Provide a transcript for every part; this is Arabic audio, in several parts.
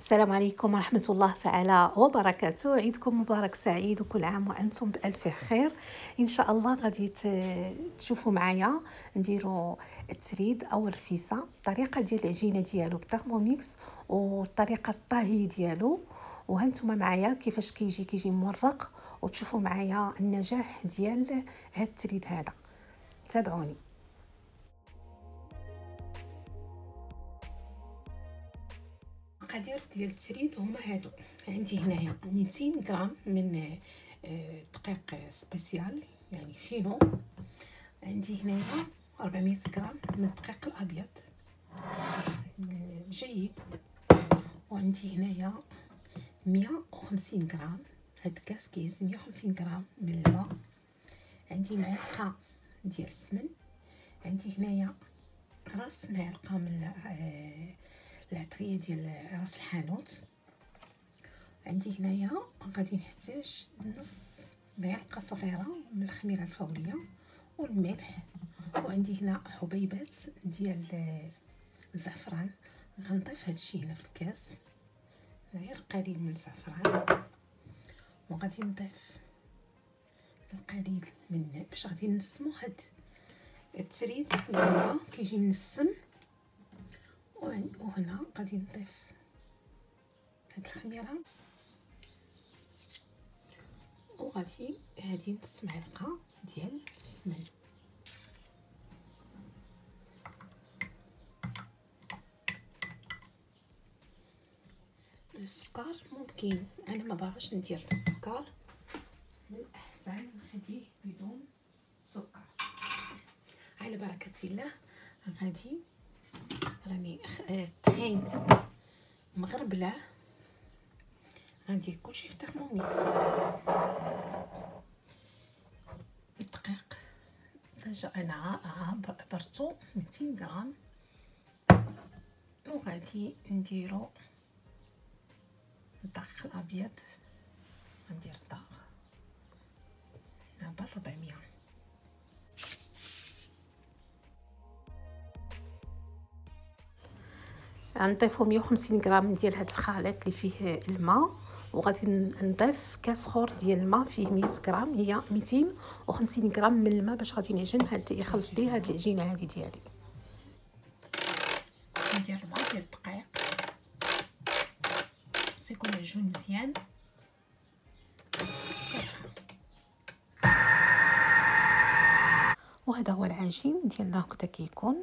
السلام عليكم ورحمة الله تعالى وبركاته. عيدكم مبارك سعيد وكل عام وأنتم بألف خير. إن شاء الله غادي تشوفوا معايا. نديروا التريد أو الرفيسة. الطريقة ديال العجينة ديالو ب Thermomix والطريقة الطهي ديالو. وهانتوما معايا كيفاش كيجي كيجي مورق. وتشوفوا معايا النجاح ديال هاد التريد هذا. تابعوني. المقادير ديال التريد هما هادو. عندي هنايا 200 غرام من آه، دقيق spécial يعني fino. عندي هنايا 400 غرام من الدقيق الأبيض. جيد. وعندي هنايا 150 غرام. هاد كاسكيز 150 غرام من الماء عندي معلقة ديال السمن. عندي هنايا راس معلقة من العطرية ديال راس الحانوت. عندي هنايا غادي نحتاج نص معلقة صغيرة من الخميرة الفورية والملح. وعندي هنا حبيبات ديال الزعفران غنضيف هادشي هنا في الكاس غير قليل من الزعفران. وغادي نضيف القليل من باش غادي نسمو هاد التريد. كيجي منسم وهنا غادي نضيف هاد الخميرة. وغادي هادي نص معلقة ديال السمن. السكر ممكن أنا ما باغاش ندير السكر. من الأحسن نخليه بدون سكر. على بركة الله غادي راني الطحين مغربلة. غندير كلشي في Thermomix الدقيق déjà أنا عبرتو 200 غرام. وغادي نديرو الدقيق الأبيض. غندير غنضيفو 150 غرام ديال هذا الخليط اللي فيه الماء وغادي نضيف كاس اخر ديال الماء فيه 100 غرام هي 250 غرام من الماء باش غادي نعجن هاد يخلط لي هاد العجينة هادي ديالي. ندير الماء ديال الدقيق. سيكون معجون مزيان. وهذا هو العجين ديالنا هكذا كيكون.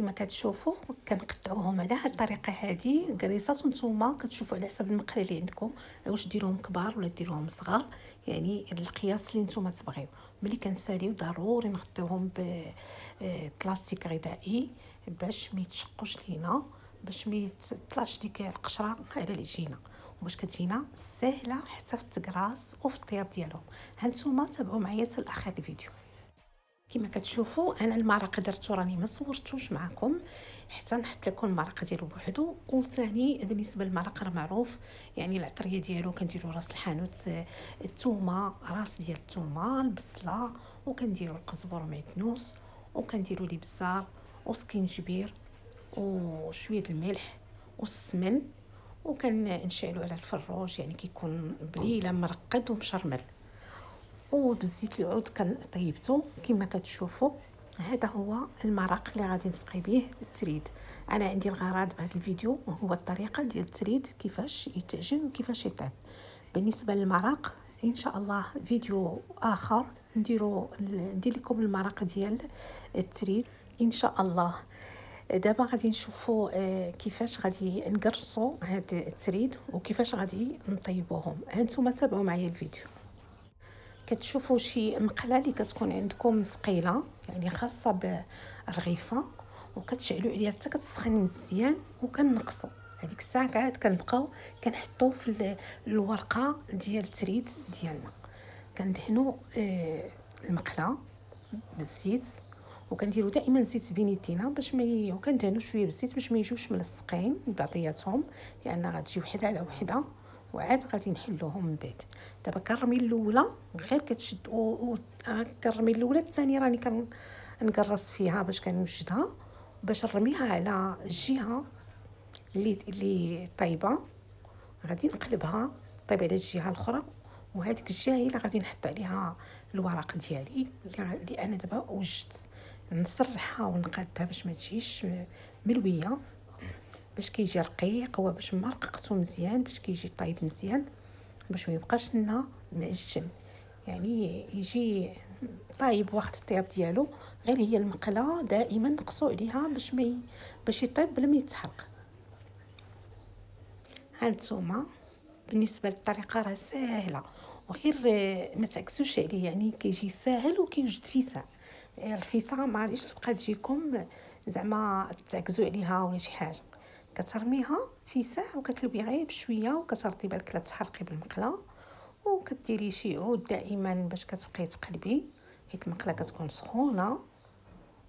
كما كتشوفوا كنقطعوهم على هاد الطريقة هادي. كريسات نتوما كتشوفوا على حسب المقله اللي عندكم. واش ديروهم كبار ولا ديروهم صغار؟ يعني القياس اللي نتوما تبغيو. ملي كنساليو ضروري نغطيوهم ببلاستيك غذائي باش ما يتشقوش لينا باش ما يطلعش ديك القشرة على العجينه وباش كتجينا سهلة حتى في التكراس وفي الطياب ديالهم. هانتوما تابعوا معايا حتى لآخر الفيديو. كما كتشوفوا أنا المرق درتو راني ما صورتوش معكم حتى نحط لكم المرق ديالو بوحدو. وثاني بالنسبة للمرق راه معروف يعني العطرية ديالو كنديروا راس الحانوت الثومه راس ديال الثومه البصلة وكنديروا القزبر ومعدنوس وكنديروا لي بزار وسكينجبير وشوية الملح والسمن وكنشعلوا على الفروج يعني كيكون بليلة مرقد ومشرمل. وبالزيت العود كنطيبتو كما كتشوفوا هذا هو المرق اللي غادي نسقي به التريد. أنا عندي الغرض بهذا الفيديو هو الطريقة ديال التريد كيفاش يتعجن وكيفاش يطيب بالنسبة للمرق إن شاء الله فيديو آخر نديرو ندير لكم المرق ديال التريد. إن شاء الله. دابا غادي نشوفوا آه، كيفاش غادي نقرصوا هاد التريد وكيفاش غادي نطيبوهم. هانتوما تابعوا معايا الفيديو. كتشوفوا شي مقله اللي كتكون عندكم ثقيلة يعني خاصة بالرغيفة وكتشعلوا عليها حتى كتسخن مزيان وكنقصوا هذيك الساعة قاعد كنبقاو كنحطوا في الورقة ديال التريد ديالنا. كندهنوا آه، المقلة بالزيت وكنديروا دائما زيت بنيتينا باش ما وكندهنوا شوية بالزيت باش ما يجوش ملصقين بعضياتهم لأن غتجي وحدة على وحدة. وعاد غادي نحلوهم من بعد. دابا كنرمي الأولى غير كتشد كنرمي الأولى الثانية راني كنقرص فيها باش كنوجدها باش نرميها على الجهه اللي اللي طايبة. غادي نقلبها طيب على الجهة الأخرى وهذيك الجهة هي اللي غادي نحط عليها الورق ديالي اللي أنا دابا وجدت. نسرحها ونقادها باش ما تجيش ملوية. باش كيجي رقيق هو باش ما رققتو مزيان باش كيجي طايب مزيان باش ما يبقاش لنا معجن. يعني يجي طايب واحد الطياب ديالو غير هي المقلة دائما نقصو عليها باش ما باش يطيب بلا ما يتحرق. هانتوما بالنسبة للطريقة راه ساهلة. وغير ما تعكسوش عليه يعني كيجي ساهل وكيوجد فيسا الفيسا ما غاديش تبقى تجيكم زعما تعكزوا عليها ولا شي حاجة. كترميها في ساعة وكتلوي غير بشوية وكتردي بالك لا تحرقي بالمقلة وكديري شي عود دائما باش كتبقاي تقلبي حيت المقلة كتكون سخونة.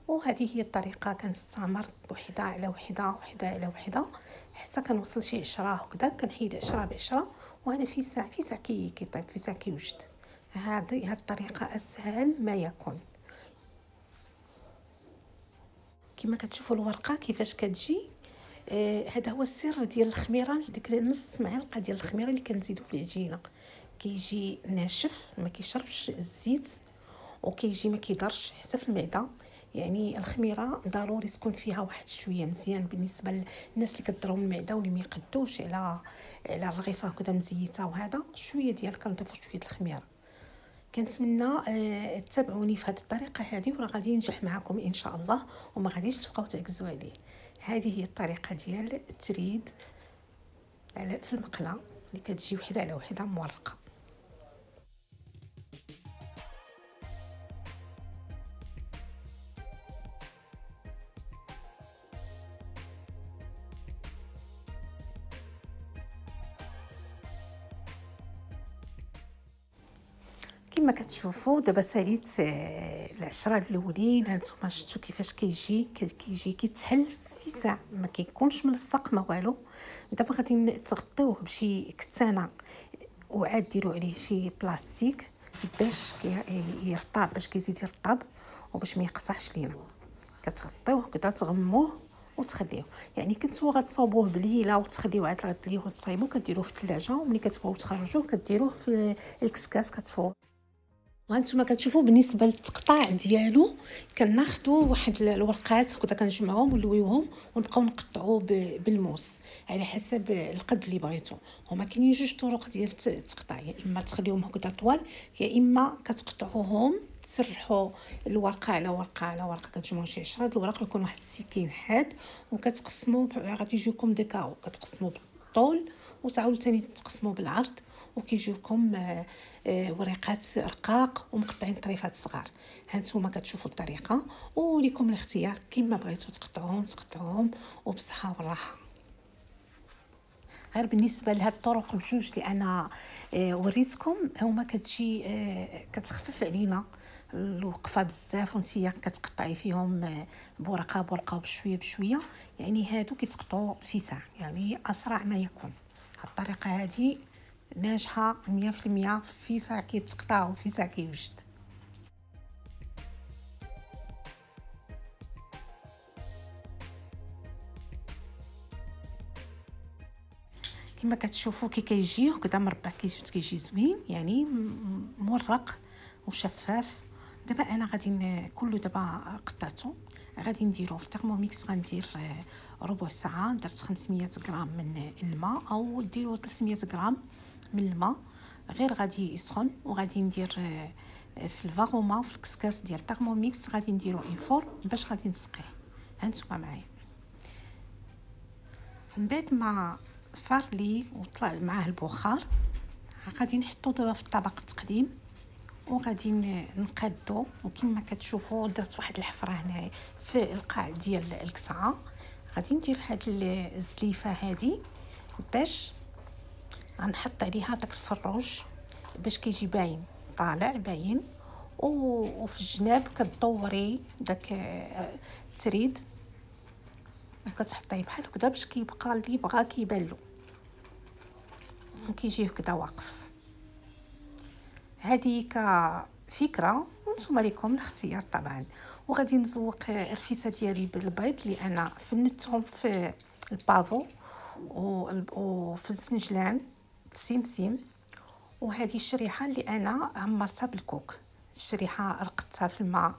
وهذه هي الطريقة كنستمر وحده على وحدة وحدة على وحدة حتى كنوصل شي عشرة هكذا كنحيد عشرة بعشرة. وأنا في ساعة في ساعة كي كيطيب في ساعة كيوجد هذه هاد الطريقة أسهل ما يكون. كما كتشوفوا الورقة كيفاش كتجي آه هذا هو السر ديال الخميرة ديك نص معلقة ديال الخميرة اللي كنزيدو في العجينة. كيجي ناشف ما كيشربش الزيت وكيجي ما كيضرش حتى في المعدة. يعني الخميرة ضروري تكون فيها واحد شوية مزيان بالنسبة للناس اللي كضرهم المعدة واللي ما يقدوش على على الرغيفة هكذا مزيتة وهذا. شوية ديال كنضيفوا شوية الخميرة. كنتمنى آه تتابعوني في هذه الطريقة هذه وراه غادي ينجح معكم إن شاء الله وما غاديش تبقاو تعكزوا عليه. هذه هي الطريقة ديال التريد على في المقلة اللي كتجي وحدة على وحدة مورقة. كما كتشوفوا دابا ساليت آه، العشرة الأولين هانتوما شفتوا كيفاش كيجي كيجي كيتحل. ساعة ما كيكونش ملصق ما والو. دابا غادي تغطيوه بشي كتانة وعاد ديروا عليه شي بلاستيك باش يرطب باش كيزيد يرطب وباش ما يقصحش لينا. كتغطيوه كدا تغموه وتخليوه. يعني كنتو غتصاوبوه بليلة وتخليوه عاد غديروه تصايبو كديروه في الثلاجة وملي كتبغيو تخرجوه كديروه في الكسكاس كتفوه وهانتوما كتشوفوا بالنسبة للتقطاع ديالو كناخذوا واحد الورقات كنت كنجمعهم ونلويوهم ونبقاو نقطعوا بالموس على حسب القد اللي بغيتو. هما كاينين جوج طرق ديال التقطاع يا إما تخليهم هكذا طوال يا إما كتقطعوهم تسرحوا الورقة على ورقة على ورقة كتجمعوا شي 10 الورق يكون واحد السكين حاد وكتقسموا غادي يجيكم ديكاو كتقسموا بالطول وتعاودوا ثاني تقسموا بالعرض. وكيجيوكم آه، آه، وريقات رقاق ومقطعين طريفات صغار. هانتوما كتشوفوا الطريقة وليكم الاختيار. كما بغيتو تقطعوهم تقطعوهم وبصحه والراحة. غير بالنسبة لهاد الطرق بجوج اللي أنا آه، وريتكم هما كتجي كتخفف علينا. الوقفة بزاف وانتيا كتقطعي فيهم بورقة بورقة بشوية بشوية. يعني هادو كيتقطعوا في ساعة يعني أسرع ما يكون. الطريقة هذه ناجحة 100% في ساعه كيتقطع وفي ساعه كيوجد كما كتشوفوا كي كيجي هكذا مربع كيجي زوين يعني مورق وشفاف دابا أنا غادي كله دابا قطعته غادي نديرو في ال Thermomix غندير آه، ربع ساعة درت 500 غرام من الماء أو ديروا 300 غرام من الماء غير غادي يسخن وغادي ندير آه، في ال Varoma في الكسكاس ديال ال Thermomix غادي نديرو à vapeur باش غادي نسقيه. هانتوما معايا. من بعد ما فار لي وطلع معاه البخار غادي نحطو دابا في الطبق التقديم وغادي نقادو. وكما كتشوفوا درت واحد الحفرة هنا في القاع ديال الكسعة. غادي ندير هاد الزليفة هادي باش غنحط عليها داك الفروج باش كيجي باين طالع باين وفي الجناب كدوري داك التريد كتحطيه بحال هكذا باش كيبقى اللي بغا كيبان له. كيجي هكذا واقف. هذه كفكره وأنتم لكم الاختيار طبعا. وغادي نزوق الرفيسة ديالي بالبيض اللي أنا فنتهم في البافو وفي الزنجلان. سيمسيم وهذه الشريحة اللي أنا عمرتها بالكوك. الشريحه رقدتها في الماء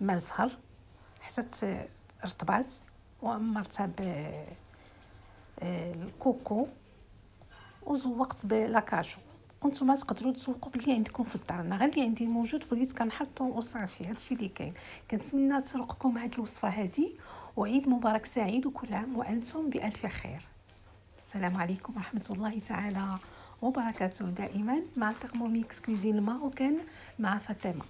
ما زهر حتى رطبات وعمرتها بالكوكو وزوقت ب les cacahuètes وأنتم تقدروا تزوقوا باللي عندكم في الدار. أنا غير اللي عندي موجود بغيت كنحطو وصافي هادشي اللي كاين. كنتمنى تروقكم هاد الوصفة هادي. وعيد مبارك سعيد وكل عام وأنتم بألف خير. السلام عليكم ورحمة الله تعالى وبركاته. دائما مع Thermomix cuisine marocaine مع فاطمة.